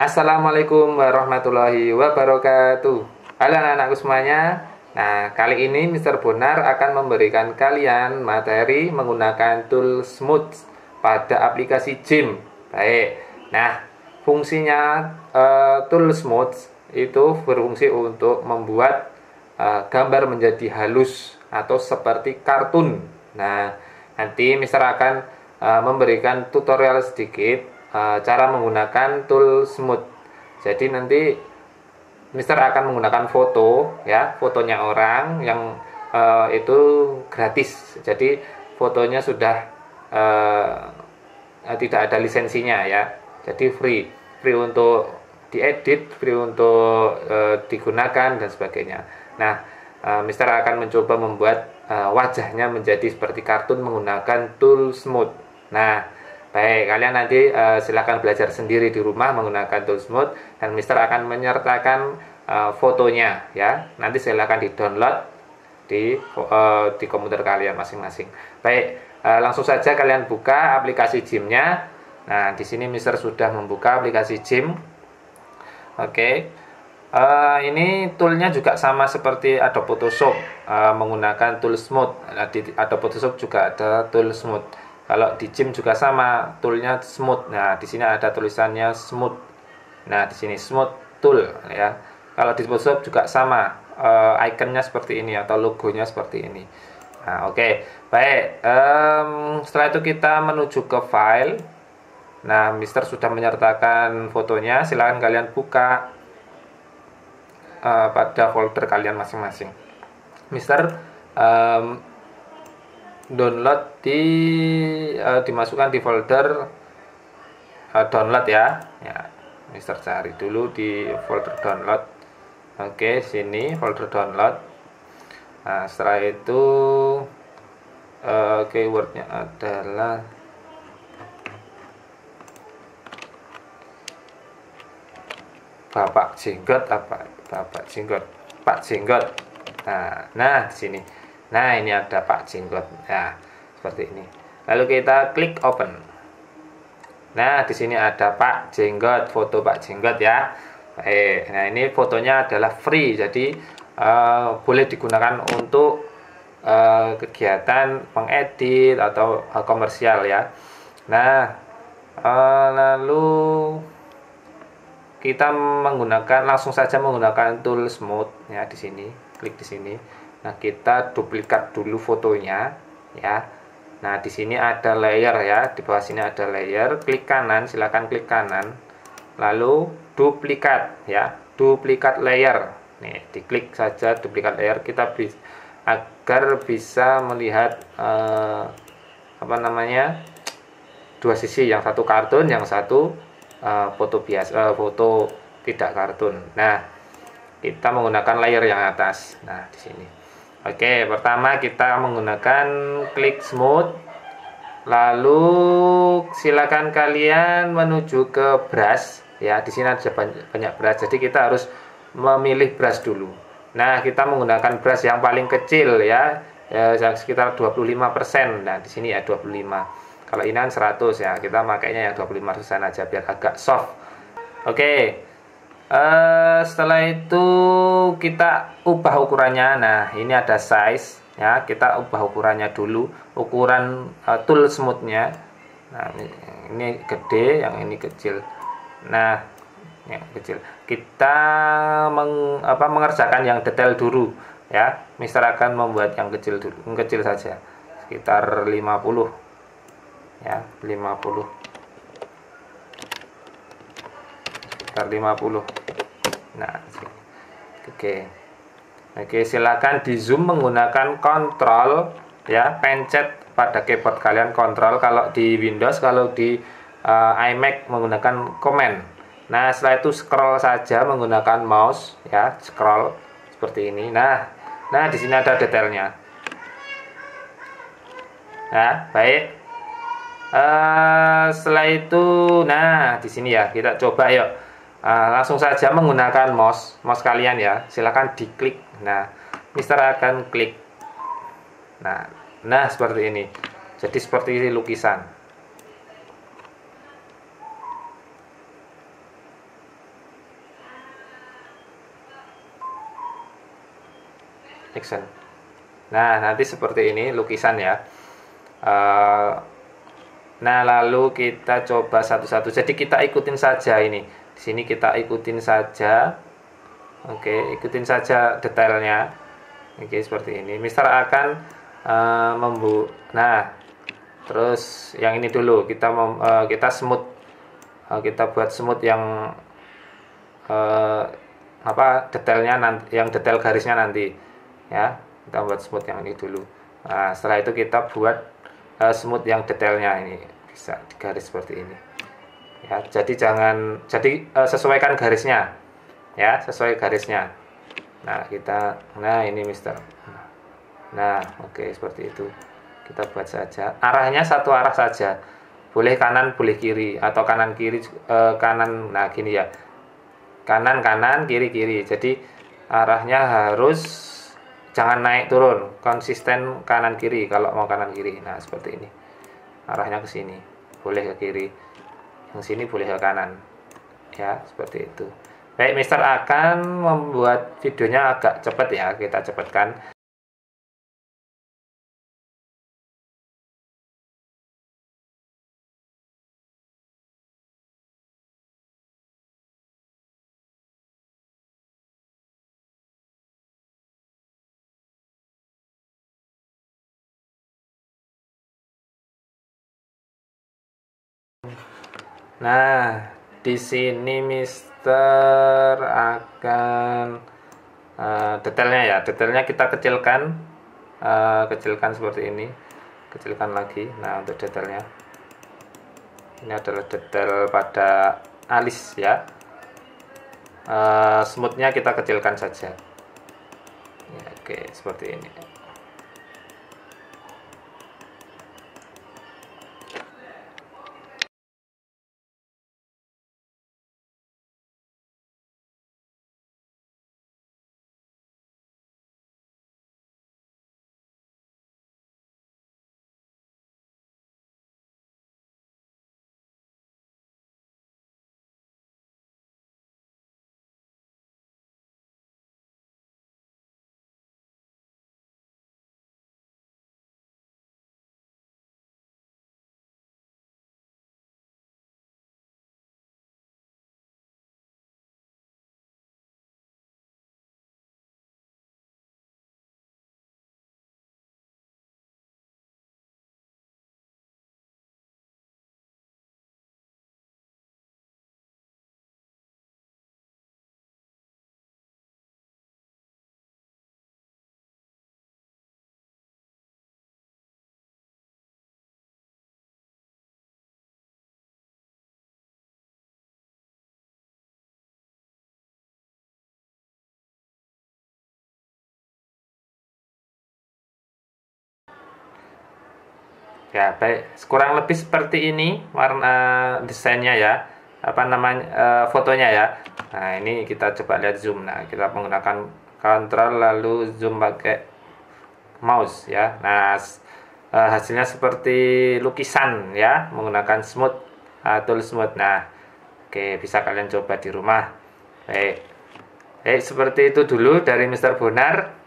Assalamualaikum warahmatullahi wabarakatuh Halo anak-anakku semuanya Nah, kali ini Mr. Bonar akan memberikan kalian materi menggunakan tool smooth pada aplikasi Gym. Baik. Nah, fungsinya uh, tool smooth itu berfungsi untuk membuat uh, gambar menjadi halus atau seperti kartun. Nah, nanti Mr. akan uh, memberikan tutorial sedikit uh, cara menggunakan tool smooth. Jadi nanti Mister akan menggunakan foto ya, fotonya orang yang uh, itu gratis. Jadi fotonya sudah uh, tidak ada lisensinya ya. Jadi free, free untuk diedit, free untuk uh, digunakan dan sebagainya. Nah, uh, Mister akan mencoba membuat uh, wajahnya menjadi seperti kartun menggunakan tool smooth. Nah, Baik, kalian nanti uh, silakan belajar sendiri di rumah menggunakan tools mode dan Mister akan menyertakan uh, fotonya ya. Nanti silakan di-download di uh, di komputer kalian masing-masing. Baik, uh, langsung saja kalian buka aplikasi Gym-nya. Nah, di sini Mister sudah membuka aplikasi Gym. Oke. Okay. Uh, ini toolnya juga sama seperti Adobe Photoshop uh, menggunakan tools mode. Nah, di Adobe Photoshop juga ada tools mode. Kalau di gym juga sama, toolnya smooth. Nah, di sini ada tulisannya smooth. Nah, di sini smooth tool ya. Kalau di Photoshop juga sama, uh, ikonnya seperti ini atau logonya seperti ini. Nah, oke. Okay. Baik, um, setelah itu kita menuju ke file. Nah, Mister sudah menyertakan fotonya. Silahkan kalian buka uh, pada folder kalian masing-masing. Mister um, download di uh, dimasukkan di folder uh, download ya. Ya Mister cari dulu di folder download. Oke sini folder download. Nah setelah itu uh, keywordnya adalah Bapak Jenggot apa? Bapak Jenggot. Pak Jenggot. Nah nah sini Nah, ini ada Pak Jenggot. Nah, seperti ini. Lalu kita klik open. Nah, di sini ada Pak Jenggot, foto Pak Jenggot ya. Eh, nah ini fotonya adalah free, jadi uh, boleh digunakan untuk uh, kegiatan pengedit atau uh, komersial ya. Nah, uh, lalu kita menggunakan langsung saja menggunakan tool smooth ya di sini, klik di sini. Nah, kita duplikat dulu fotonya ya. Nah, di sini ada layer ya, di bawah sini ada layer, klik kanan, silakan klik kanan. Lalu duplikat ya, duplikat layer. Nih, diklik saja duplikat layer kita bisa agar bisa melihat eh, apa namanya? dua sisi, yang satu kartun, yang satu eh, foto biasa, eh, foto tidak kartun. Nah, kita menggunakan layer yang atas. Nah, di sini. Oke, pertama kita menggunakan klik smooth. Lalu silakan kalian menuju ke brush ya. Di sini ada banyak, banyak brush. Jadi kita harus memilih brush dulu. Nah, kita menggunakan brush yang paling kecil ya. Ya sekitar 25%. Nah, di sini ya 25. Kalau ini kan 100 ya. Kita makainya yang 25% aja biar agak soft. Oke. Uh, setelah itu kita ubah ukurannya. Nah, ini ada size ya. Kita ubah ukurannya dulu. Ukuran uh, tool smoothnya. Nah, ini, gede, yang ini kecil. Nah, yang kecil. Kita meng, apa, mengerjakan yang detail dulu ya. Mister akan membuat yang kecil dulu, yang kecil saja. Sekitar 50 ya, 50 sekitar 50 nah oke. Oke silakan di zoom menggunakan kontrol ya pencet pada keyboard kalian kontrol kalau di Windows kalau di uh, iMac menggunakan command nah setelah itu scroll saja menggunakan mouse ya scroll seperti ini. Nah nah di sini ada detailnya. Nah baik. Uh, setelah itu nah di sini ya kita coba yuk Uh, langsung saja menggunakan mouse mouse kalian ya. Silahkan diklik. Nah Mister akan klik. Nah nah seperti ini. Jadi seperti ini lukisan. Action. Nah nanti seperti ini lukisan ya. Ah, nah lalu kita coba satu-satu. Jadi kita ikutin saja ini sini kita ikutin saja. Oke ikutin saja detailnya. Oke seperti ini. Mister akan uh, membu nah terus yang ini dulu. Kita mem, uh, kita smooth. Uh, kita buat smooth yang uh, apa detailnya nanti yang detail garisnya nanti. Ya kita buat smooth yang ini dulu. Nah setelah itu kita buat uh, smooth yang detailnya ini. Bisa garis seperti ini ya jadi jangan jadi uh, sesuaikan garisnya. Ya sesuai garisnya. Nah kita nah ini mister. Nah oke okay, seperti itu. Kita buat saja. Arahnya satu arah saja. Boleh kanan boleh kiri. Atau kanan kiri uh, kanan. Nah gini ya. Kanan kanan kiri kiri. Jadi arahnya harus jangan naik turun. Konsisten kanan kiri. Kalau mau kanan kiri. Nah seperti ini. Arahnya ke sini. Boleh ke kiri yang sini boleh ke kanan. Ya seperti itu. Baik Mister akan membuat videonya agak cepat ya. Kita cepatkan Nah, di sini Mister akan uh, detailnya ya. Detailnya kita kecilkan, uh, kecilkan seperti ini, kecilkan lagi. Nah, untuk detailnya, ini adalah detail pada alis ya. Uh, smoothnya kita kecilkan saja. Ya, oke, seperti ini. Ya baik. Kurang lebih seperti ini warna desainnya ya. Apa namanya uh, fotonya ya. Nah ini kita coba lihat zoom. Nah kita menggunakan kontrol lalu zoom pakai mouse ya. Nah uh, hasilnya seperti lukisan ya menggunakan smooth uh, tool smooth. Nah oke bisa kalian coba di rumah. Baik. Baik seperti itu dulu dari Mr. Bonar